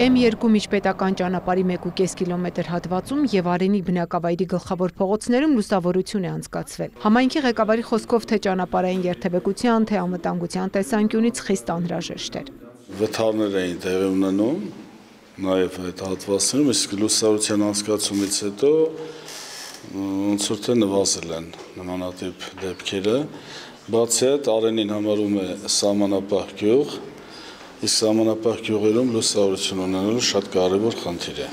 M2 միջպետական ճանապարհի 1.5 կիլոմետր հատվածում եւ Արենի բնակավայրի գլխավոր փողոցներում լուսավորություն է անցկացվել։ Համայնքի ղեկավարի խոսքով թե ճանապարհային երթևեկության, թե անվտանգության տեսանկյունից խիստ անհրաժեշտ էր։ Վթարներ էին տեղի ունենում նաև այդ հատվածներում, իսկ լուսավորության անցկացումից հետո ոնց որ թե նվազել են նմանատիպ դեպքերը։ Բացի այդ Արենին համարում է սահմանապահ գյուղ, իսկ սահմանապահ գյուղերում լուսավորություն ունենալու շատ կարևոր խնդիր է,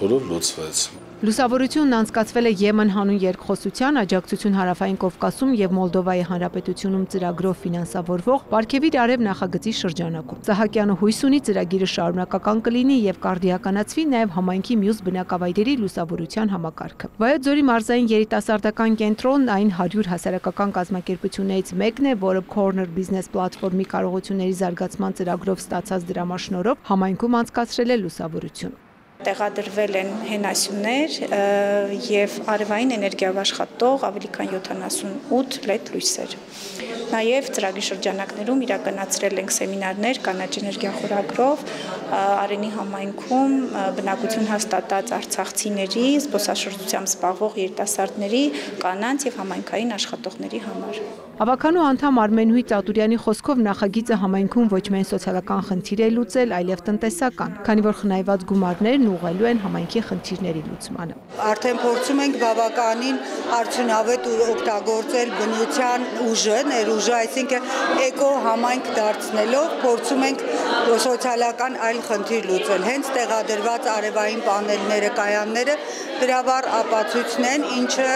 որով լուծվեց։ Լուսավորությունն անցկացվել է Եմեն հանուն երկխոսության, աջակցություն հարավային Կովկասում եւ Մոլդովայի հանրապետությունում ծրագրով ֆինանսավորվող Պարքևիր արև նախագծի շրջանակում։ Սահակյանը հույս ունի ծրագիրը շարունակական կլինի եւ կարդիականացվի նաեւ համայնքի մյուս բնակավայրերի լուսավորության համակարգը։ Վայոց ձորի մարզային երիտասարդական կենտրոնն այն 100 հասարակական կազմակերպություններից մեկն է, որը Corner Business պլատֆորմի կարողությունների զարգացման ծրագրով ստացած դրամաշնորհով համայնքում անցկացրել է լուսավորություն տեղադրվել են հենասյուներ եւ արևային էներգիայով աշխատող ավելի քան 78 լեդ լույսեր։ Նաև ծրագրի շրջանակներում իրականացրել ենք սեմինարներ կանաչ էներգիա խորագրով Արենի համայնքում բնակություն հաստատած արցախցիների, զբոսաշրջությամբ զբաղվող երիտասարդների, կանանց եւ համայնքային աշխատողների համար։ Ավականու անդամ Արմենուհի Ծատուրյանի խոսքով նախագիծը համայնքում ոչ միայն սոցիալական խնդիր է լուծել, այլև տնտեսական, քանի որ խնայված գումարներն ուղղելու են համայնքի խնդիրների լուծմանը։ Արդեն փորձում ենք բավականին արդյունավետ օգտագործել բնության ուժը, ներուժը, այսինքն էկո համայնք դարձնելով փորձում ենք սոցիալական այլ խնդիր լուծել։ Հենց տեղադրված արևային պանելները, կայանները դրավար ապացույցն են, ինչը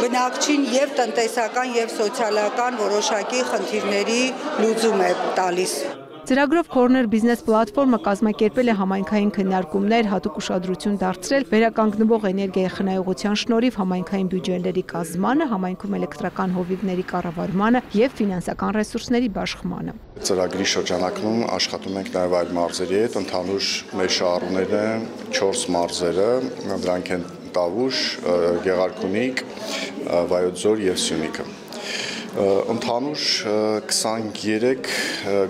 բնակչին եւ տնտեսական եւ սոցիալական որոշակի խնդիրների լուծում է տալիս։ Ծրագրով Corner Business պլատֆորմը կազմակերպել է համայնքային քննարկումներ, հատուկ ուշադրություն դարձրել վերականգնվող էներգիայի խնայողության շնորհիվ համայնքային բյուջեների կազմմանը, համայնքում էլեկտրական հովիվների կառավարմանը եւ ֆինանսական ռեսուրսների բաշխմանը։ Ծրագրի շրջանակում աշխատում ենք նաեւ այլ մարզերի հետ, ընդհանուր մեր շահառուները 4 մարզերը, դրանք են Տավուշ, Գեղարքունիք, Վայոց ձոր եւ Սյունիքը ընդհանուր 23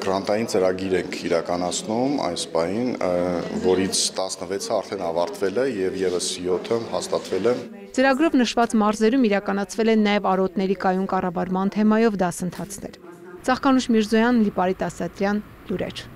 գրանտային ծրագիր ենք իրականացնում այս պահին, որից 16-ը արդեն ավարտվել է եւ եւս 7-ը հաստատվել է։ Ծրագրով նշված մարզերում իրականացվել են նաև արոտների կայուն կառավարման թեմայով դասընթացներ։ Ծաղկանուշ Միրզոյան, Լիպարիտ Ասատրյան, լուրեր։